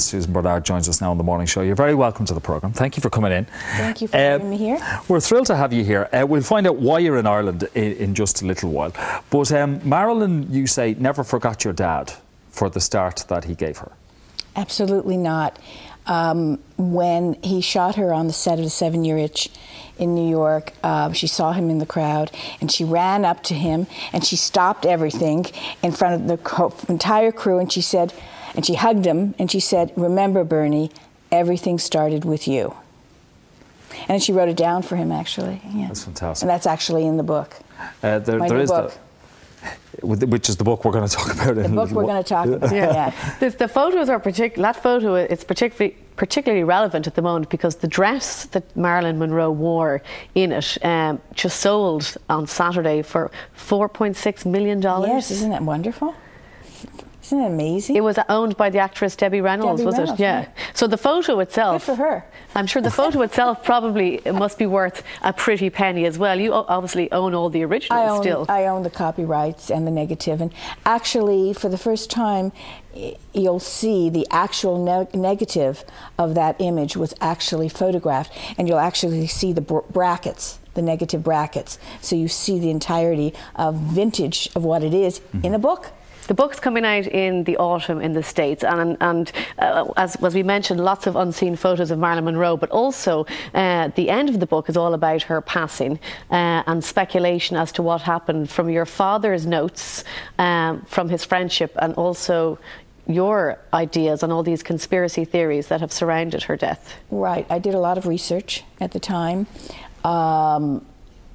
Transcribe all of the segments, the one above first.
Susan Bernard joins us now on the morning show. You're very welcome to the programme. Thank you for coming in. Thank you for uh, having me here. We're thrilled to have you here. Uh, we'll find out why you're in Ireland in, in just a little while. But um, Marilyn, you say, never forgot your dad for the start that he gave her. Absolutely not. Um, when he shot her on the set of the Seven Year Itch in New York, uh, she saw him in the crowd and she ran up to him and she stopped everything in front of the entire crew and she said, and she hugged him and she said, Remember, Bernie, everything started with you. And she wrote it down for him, actually. Yeah. That's fantastic. And that's actually in the book. Uh, there, there is book. The, which is the book we're going to talk about. The book we're going to talk about. Yeah, yeah. the photos are particular. That photo it's particularly particularly relevant at the moment because the dress that Marilyn Monroe wore in it um, just sold on Saturday for four point six million dollars. Yes, isn't that wonderful? Isn't it amazing? It was owned by the actress Debbie Reynolds, Debbie was Reynolds, it? Yeah. So the photo itself. Good for her. I'm sure the photo itself probably must be worth a pretty penny as well. You obviously own all the originals I own, still. I own the copyrights and the negative. And actually, for the first time, you'll see the actual ne negative of that image was actually photographed, and you'll actually see the br brackets the negative brackets. So you see the entirety of vintage of what it is mm -hmm. in a book. The book's coming out in the autumn in the States, and, and uh, as, as, we mentioned, lots of unseen photos of Marilyn Monroe, but also uh, the end of the book is all about her passing uh, and speculation as to what happened from your father's notes, um, from his friendship, and also your ideas on all these conspiracy theories that have surrounded her death. Right. I did a lot of research at the time. Um,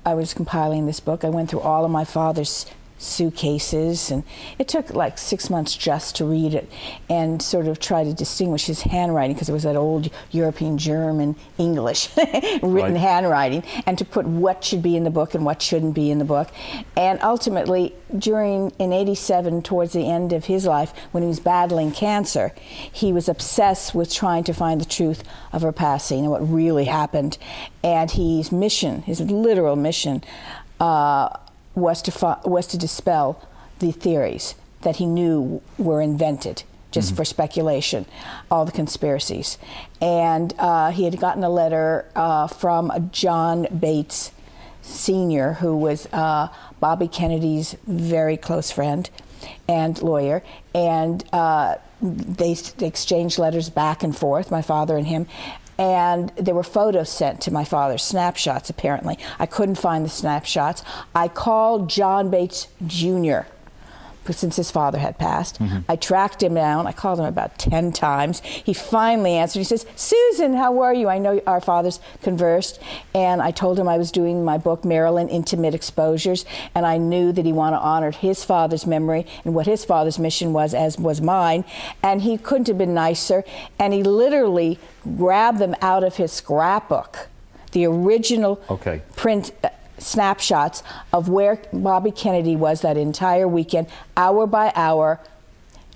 I was compiling this book. I went through all of my father's suitcases and it took like six months just to read it and sort of try to distinguish his handwriting because it was that old European German English written right. handwriting and to put what should be in the book and what shouldn't be in the book and ultimately during in 87 towards the end of his life when he was battling cancer he was obsessed with trying to find the truth of her passing and what really happened and his mission his literal mission uh, was to, was to dispel the theories that he knew were invented just mm-hmm. for speculation, all the conspiracies. And uh, he had gotten a letter uh, from John Bates Sr., who was uh, Bobby Kennedy's very close friend and lawyer. And uh, they, they exchanged letters back and forth, my father and him and there were photos sent to my father, snapshots apparently. I couldn't find the snapshots. I called John Bates Jr. Since his father had passed, mm -hmm. I tracked him down. I called him about 10 times. He finally answered. He says, Susan, how are you? I know our fathers conversed. And I told him I was doing my book, Marilyn Intimate Exposures. And I knew that he wanted to honor his father's memory and what his father's mission was, as was mine. And he couldn't have been nicer. And he literally grabbed them out of his scrapbook, the original okay. print uh, snapshots of where Bobby Kennedy was that entire weekend, hour by hour,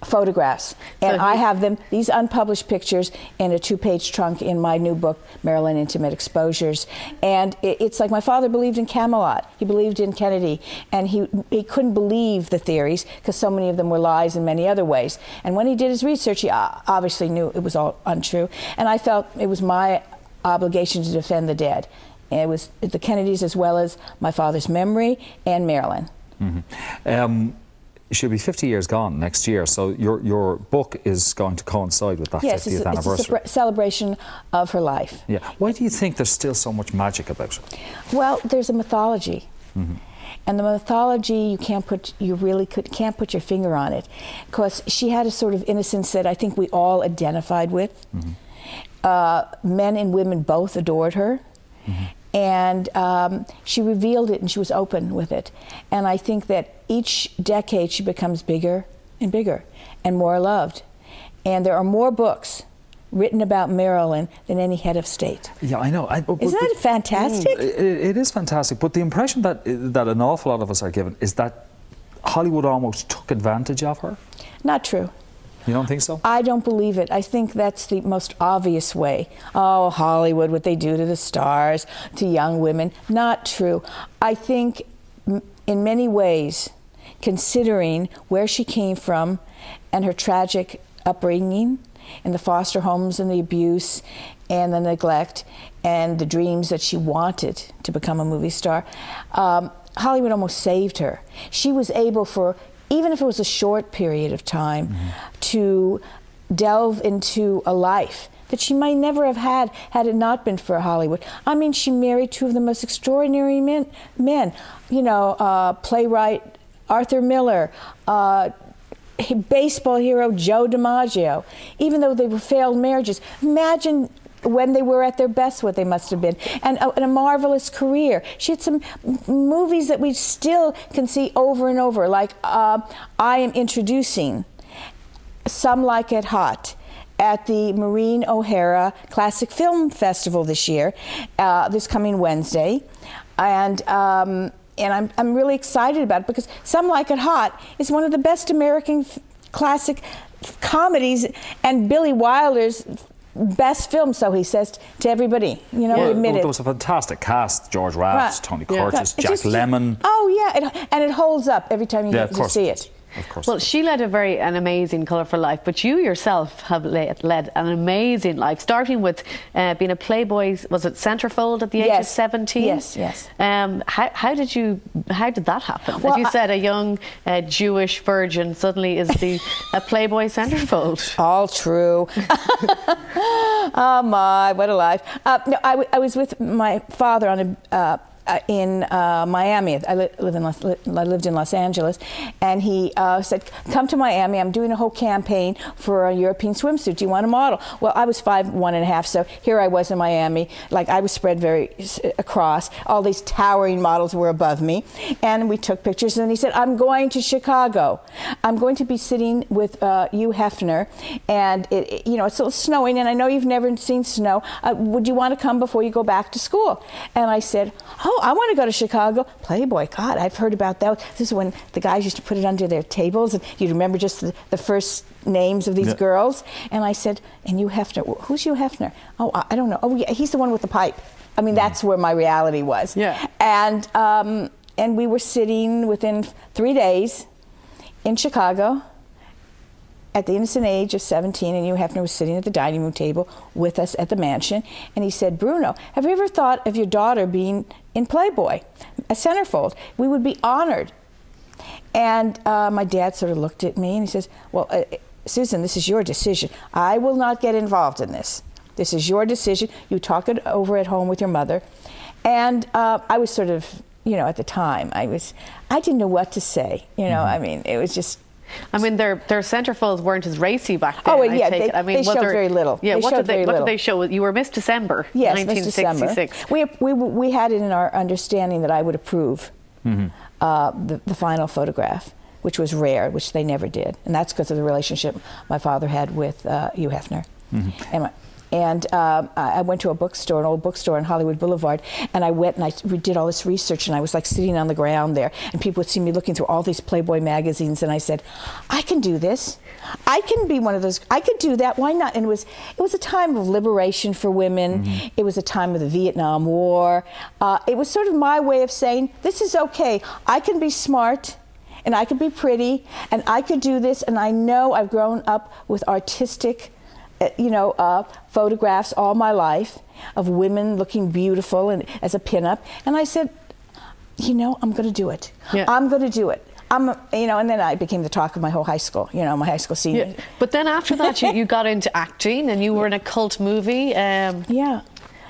photographs. And so I have them, these unpublished pictures, in a two page trunk in my new book, Marilyn Intimate Exposures. And it, it's like my father believed in Camelot. He believed in Kennedy. And he, he couldn't believe the theories because so many of them were lies in many other ways. And when he did his research, he obviously knew it was all untrue. And I felt it was my obligation to defend the dead. And it was the Kennedys as well as my father's memory and Marilyn. Mm -hmm. um, she'll be 50 years gone next year, so your, your book is going to coincide with that yes, 50th it's a, anniversary. It's a celebration of her life. Yeah. Why do you think there's still so much magic about it? Well, there's a mythology. Mm -hmm. And the mythology, you can't put, you really could, can't put your finger on it, because she had a sort of innocence that I think we all identified with. Mm -hmm. uh, men and women both adored her. Mm -hmm and um, she revealed it and she was open with it. And I think that each decade she becomes bigger and bigger and more loved. And there are more books written about Marilyn than any head of state. Yeah, I know. I, but, Isn't that fantastic? Mm, it, it is fantastic. But the impression that that an awful lot of us are given is that Hollywood almost took advantage of her. Not true. You don't think so? I don't believe it. I think that's the most obvious way. Oh, Hollywood, what they do to the stars, to young women. Not true. I think in many ways, considering where she came from and her tragic upbringing in the foster homes and the abuse and the neglect and the dreams that she wanted to become a movie star, um, Hollywood almost saved her. She was able for even if it was a short period of time, mm-hmm. to delve into a life that she might never have had had it not been for Hollywood. I mean, she married two of the most extraordinary men. men. You know, uh, playwright Arthur Miller, uh, baseball hero Joe DiMaggio. Even though they were failed marriages, imagine when they were at their best, what they must have been, and a, and a, marvelous career. She had some movies that we still can see over and over, like uh, I Am Introducing, Some Like It Hot, at the Maureen O'Hara Classic Film Festival this year, uh, this coming Wednesday. And, um, and I'm, I'm really excited about it because Some Like It Hot is one of the best American classic comedies, and Billy Wilder's best film, so he says to everybody. You know, yeah. admit it. There was a fantastic cast: George Raft, right. Tony Curtis, yeah. Jack just, Lemmon. Oh yeah, it, and it holds up every time you, yeah, you see it. Of course. Well, she led a very an amazing, colourful life, but you yourself have led, led an amazing life, starting with uh, being a Playboy. Was it centerfold at the age yes. of seventeen? Yes, yes. Um, how, how, did you? How did that happen? Well, As you I, said, a young uh, Jewish virgin suddenly is the a Playboy centerfold. All true. oh my, what a life! Uh, no, I, w- I was with my father on a uh, uh, in uh, Miami. I, li- live in Los, I lived in Los Angeles, and he uh, said, "Come to Miami. I'm doing a whole campaign for a European swimsuit. Do you want a model?" Well, I was five one and a half, so here I was in Miami. Like I was spread very across. All these towering models were above me, and we took pictures. And he said, "I'm going to Chicago. I'm going to be sitting with uh, Hugh Hefner, and it, it, you know it's snowing, and I know you've never seen snow. Uh, would you want to come before you go back to school?" And I said, "Oh." I want to go to Chicago. Playboy, God, I've heard about that. This is when the guys used to put it under their tables, and you'd remember just the, the first names of these yeah. girls. And I said, and Hugh Hefner, who's Hugh Hefner? Oh, I don't know. Oh, yeah, he's the one with the pipe. I mean, that's where my reality was. Yeah. And um, and we were sitting within three days in Chicago at the innocent age of 17, and Hugh Hefner was sitting at the dining room table with us at the mansion, and he said, Bruno, have you ever thought of your daughter being in Playboy, a centerfold? We would be honored. And uh, my dad sort of looked at me and he says, Well, uh, Susan, this is your decision. I will not get involved in this. This is your decision. You talk it over at home with your mother. And uh, I was sort of, you know, at the time, I was, I didn't know what to say. You know, mm-hmm. I mean, it was just I mean, their their centerfolds weren't as racy back then. Oh, yeah, I they, I mean, they showed there, very little. Yeah, they what did they what did they show? You were Miss December, yes, 1966. Miss December. We, we we had it in our understanding that I would approve mm-hmm. uh, the the final photograph, which was rare, which they never did, and that's because of the relationship my father had with uh, Hugh Hefner. Mm-hmm. And my, and um, I went to a bookstore, an old bookstore on Hollywood Boulevard, and I went and I did all this research, and I was like sitting on the ground there, and people would see me looking through all these Playboy magazines, and I said, I can do this. I can be one of those. I could do that. Why not? And it was it was a time of liberation for women. Mm-hmm. It was a time of the Vietnam War. Uh, it was sort of my way of saying this is okay. I can be smart and I could be pretty and I could do this and I know I've grown up with artistic uh, you know, uh, photographs all my life of women looking beautiful and as a pinup. And I said, you know, I'm going to do it. Yeah. I'm going to do it. I'm, you know, and then I became the talk of my whole high school, you know, my high school senior. Yeah. But then after that, you, you got into acting and you were in a cult movie. Um, yeah.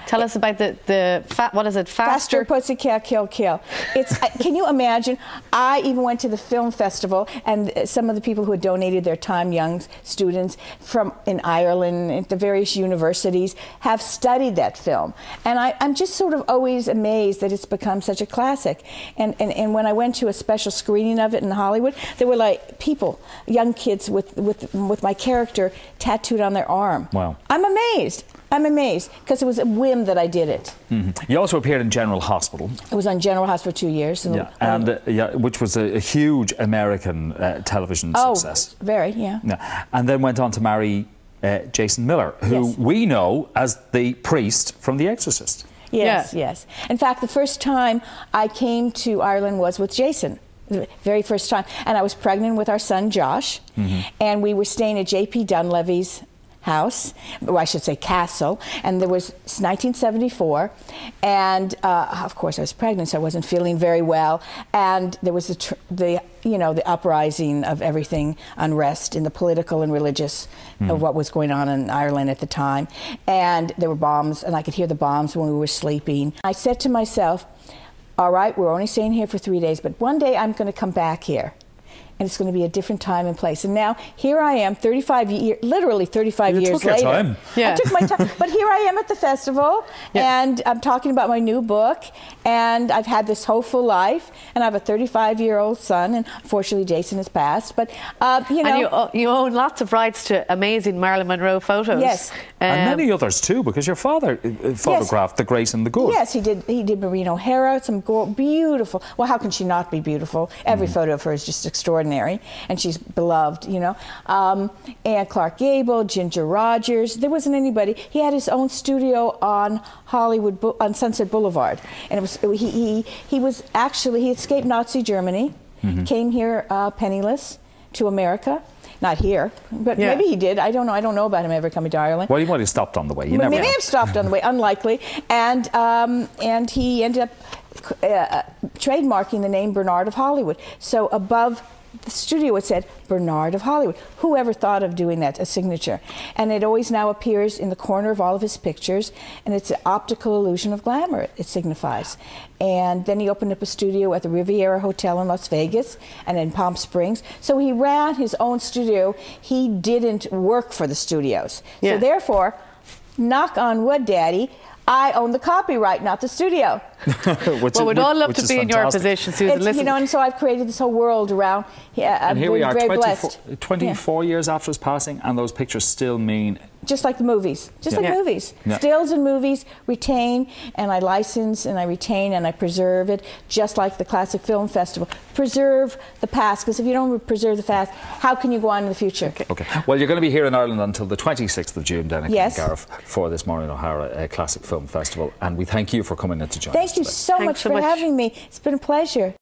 Tell us about the, the fat, what is it, Faster? Faster Pussycat Kill Kill. It's, uh, can you imagine? I even went to the film festival, and uh, some of the people who had donated their time, young students from in Ireland at the various universities, have studied that film. And I, I, am just sort of always amazed that it's become such a classic. And, and, and when I went to a special screening of it in Hollywood, there were like people, young kids with, with, with my character tattooed on their arm. Wow. I'm amazed. I'm amazed because it was a whim that I did it. Mm-hmm. You also appeared in General Hospital. I was on General Hospital for two years. And, yeah, and uh, yeah, which was a, a huge American uh, television oh, success. very, yeah. yeah. And then went on to marry uh, Jason Miller, who yes. we know as the priest from The Exorcist. Yes, yeah. yes. In fact, the first time I came to Ireland was with Jason the very first time. And I was pregnant with our son Josh, mm-hmm. and we were staying at J.P. Donleavy's house, or I should say castle, and there was 1974, and uh, of course I was pregnant, so I wasn't feeling very well, and there was the, tr- the you know the uprising of everything, unrest in the political and religious of what was going on in Ireland at the time, and there were bombs, and I could hear the bombs when we were sleeping. I said to myself, "All right, we're only staying here for three days, but one day I'm going to come back here." And it's going to be a different time and place. And now here I am, 35 years, literally 35 You years took your later. time. Yeah. I took my time, but here I am at the festival, Yeah. and I'm talking about my new book. And I've had this hopeful life, and I have a 35 year old son, and unfortunately Jason has passed. But uh, you know, And you, you own lots of rights to amazing Marilyn Monroe photos. Yes. And Um, many others too, because your father uh, photographed the great and the good. Yes, he did. He did Maureen O'Hara, some beautiful. Well, how can she not be beautiful? Every Mm-hmm. photo of her is just extraordinary, and she's beloved. You know, um, and Clark Gable, Ginger Rogers. There wasn't anybody. He had his own studio on Hollywood on Sunset Boulevard, and it was he he, he was actually he escaped Nazi Germany, Mm-hmm. came here uh, penniless to America. Not here, but Yeah. maybe he did. I don't know. I don't know about him ever coming to Ireland. Well, he might have stopped on the way. You Well, never Maybe know. have stopped on the way, unlikely. And um, and he ended up uh, trademarking the name Bernard of Hollywood. So above the studio it said Bernard of Hollywood. Whoever thought of doing that, a signature? And it always now appears in the corner of all of his pictures, and it's an optical illusion of glamour, it signifies. And then he opened up a studio at the Riviera Hotel in Las Vegas and in Palm Springs. So he ran his own studio. He didn't work for the studios. Yeah. So therefore, knock on wood, Daddy, I own the copyright, not the studio. Which well, is- we'd all love to is be in your position, Susan. It's, Listen, you know, and so I've created this whole world around. Yeah, And I'm here we are, very 24, blessed. 24 years after his passing, and those pictures still mean Just like the movies, just Yeah. like Yeah. movies. Yeah. Stills and movies retain, and I license and I retain and I preserve it, just like the Classic Film Festival. Preserve the past, because if you don't preserve the past, how can you go on in the future? Okay. Well, you're going to be here in Ireland until the 26th of June, Danica Yes. Gareth, for this Maureen O'Hara uh, Classic Film Festival. And we thank you for coming in to join us Thank you today. so Thanks much so for much. having me. It's been a pleasure.